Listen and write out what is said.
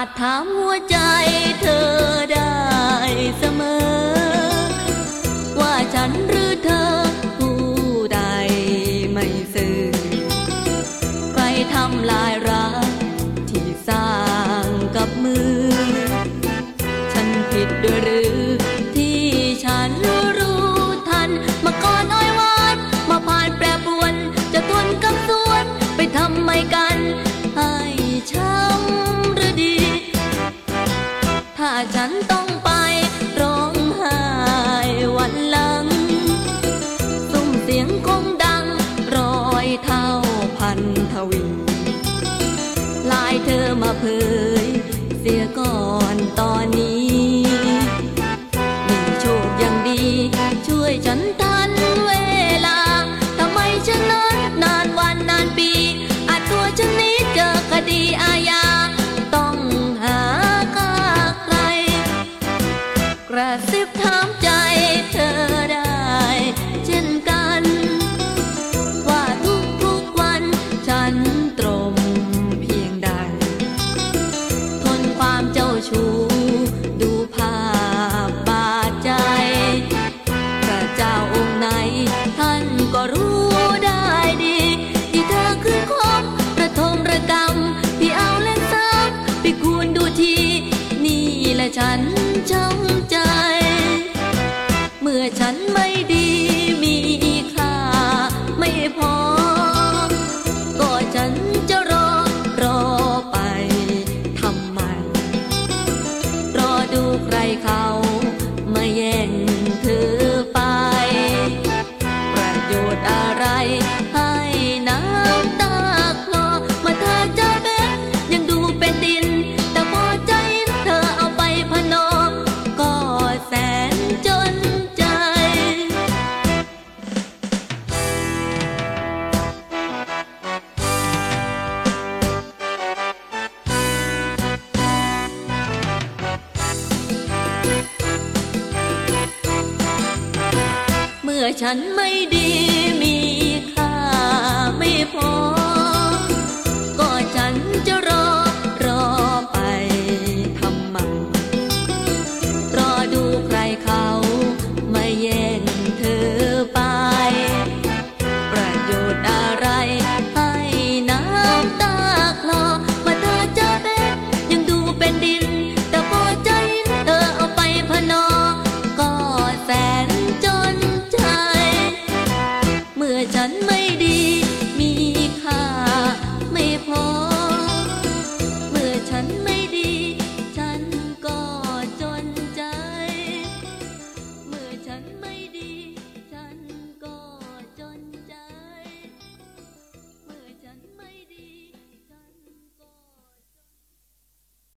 อาจถามหัวใจเธอได้เสมอ ว่าฉันหรือเธอผู้ใดไม่ซื่อใครทำลายรักที่สร้างกับมือ ฉันผิดด้วยหรือที่ฉันรู้ทัน มาก่อนอ้อยวอนมาผ่านแปรปวน จะทนกับสวนไปทำไมกัน นต้องไปร้องไห้วันหลังตุ้มเสียงคงดังรอยเท่าพันทวีลายเธอมาเพื่อ ฉันช้ำใจ เมื่อฉันไม่ แสนจนใจ เมื่อฉันไม่ดี